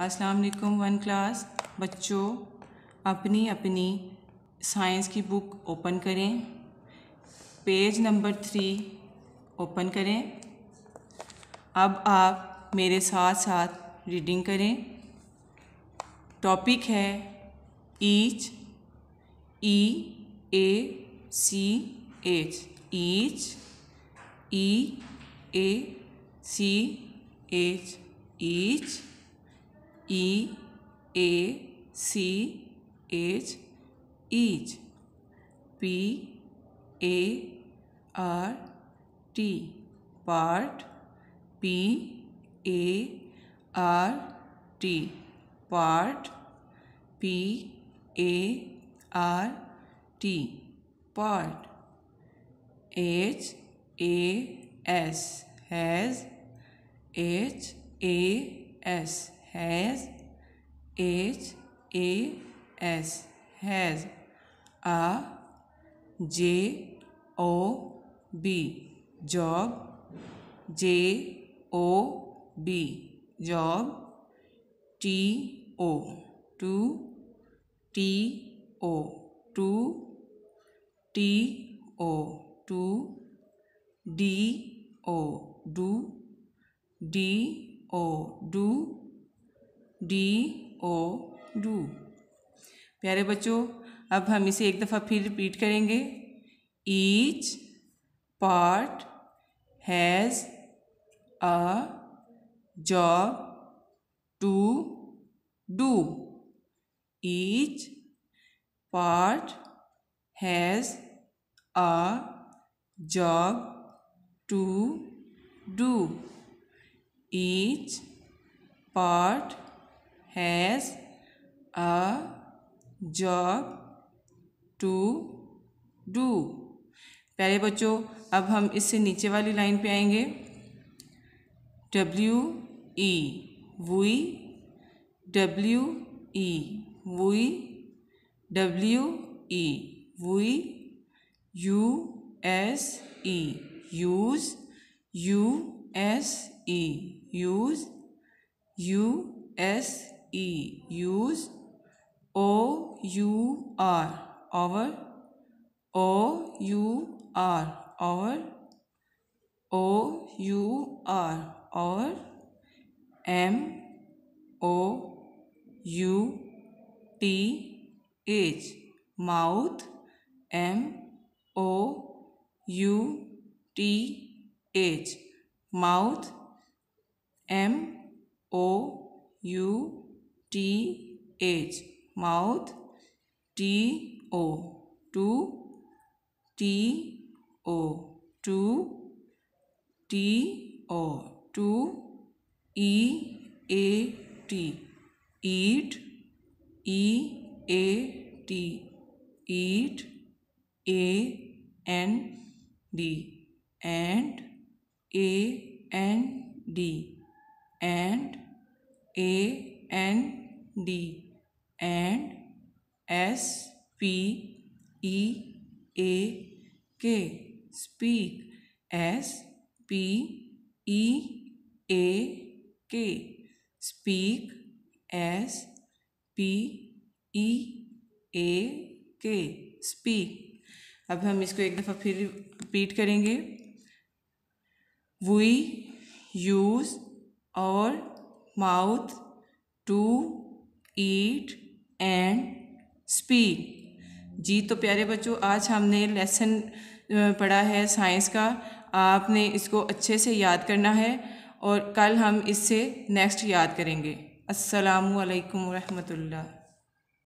अस्सलाम वालेकुम one class. बच्चों, अपनी अपनी साइंस की बुक ओपन करें। पेज नंबर थ्री ओपन करें। अब आप मेरे साथ साथ रीडिंग करें। टॉपिक है each, E, A, C, H. Each, E, A, C, H. Each E A C H each P A R T part P A R T part P A R T part H A S has H A S has H A S has a J O B job J O B job T O to T O to T O to D O do D O do D, O, do. प्यारे बच्चों, अब हम इसे एक दफ़ा फिर repeat करेंगे। Each part has a job to do each part has a job to do each part has a job to do. प्यारे बच्चों, अब हम इससे नीचे वाली लाइन पे आएँगे। W E we W E we W E we U S E use U S E use U S E. Use O U R our O U R our O U R our M O U T H mouth. M O U T H mouth. M O U T H mouth T O to T O to T O to E A T eat E A T eat A N D and A N D and A N D and S P E A K speak S P E A K speak S P E A K speak अब हम इसको एक दफ़ा फिर repeat करेंगे. We use और mouth to eat and speak जी तो प्यारे बच्चों, आज हमने लेसन पढ़ा है साइंस का। आपने इसको अच्छे से याद करना है और कल हम इससे नेक्स्ट याद करेंगे। अस्सलामु अलैकुम रहमतुल्लाह